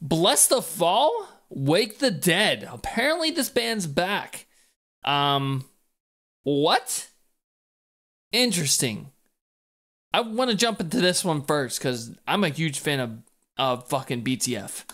Bless the Fall, Wake the Dead. Apparently, this band's back. Um, what? Interesting. I want to jump into this one first because I'm a huge fan of of fucking BTF.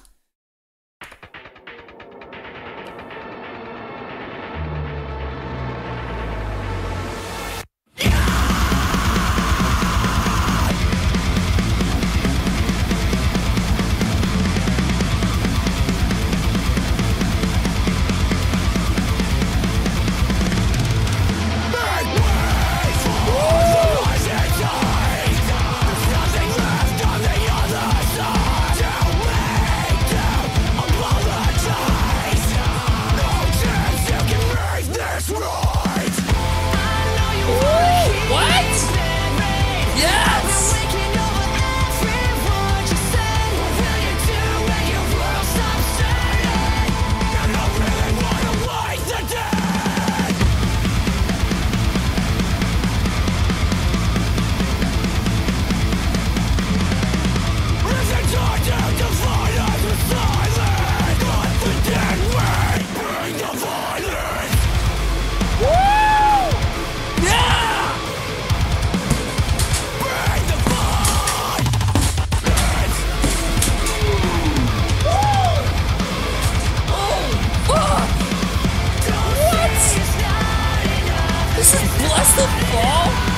Bless the Fall?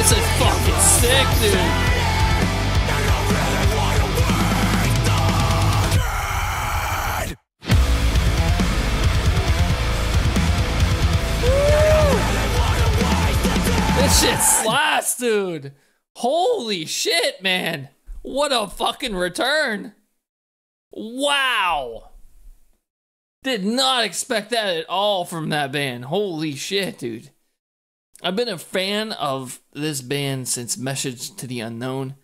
This is fucking sick, dude. This shit slaps, dude. Holy shit, man. What a fucking return. Wow. Did not expect that at all from that band. Holy shit, dude. I've been a fan of this band since Message to the Unknown.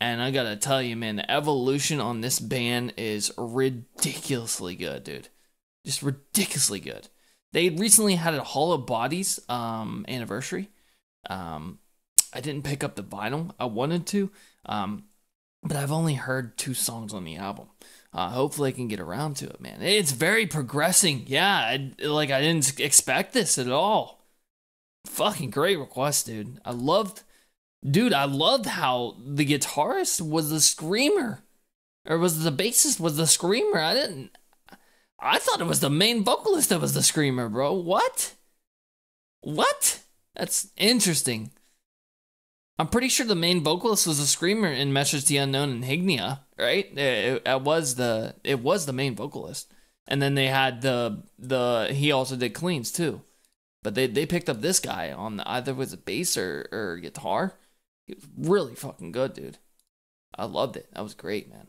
And I gotta tell you, man, the evolution on this band is ridiculously good, dude. Just ridiculously good. They recently had a Hollow Bodies um, anniversary. Um, I didn't pick up the vinyl. I wanted to, um, but I've only heard two songs on the album. Uh, hopefully, I can get around to it, man. It's very progressing. Yeah, I, like I didn't expect this at all. Fucking great request, dude. I loved, dude. I loved how the guitarist was the screamer, or was the bassist was the screamer. I didn't. I thought it was the main vocalist that was the screamer, bro. What? What? That's interesting. I'm pretty sure the main vocalist was a screamer in Message the Unknown and Hignia, right? It, it was the it was the main vocalist, and then they had the the he also did cleans too, but they they picked up this guy on the, either was it bass or or guitar. He was really fucking good, dude. I loved it. That was great, man.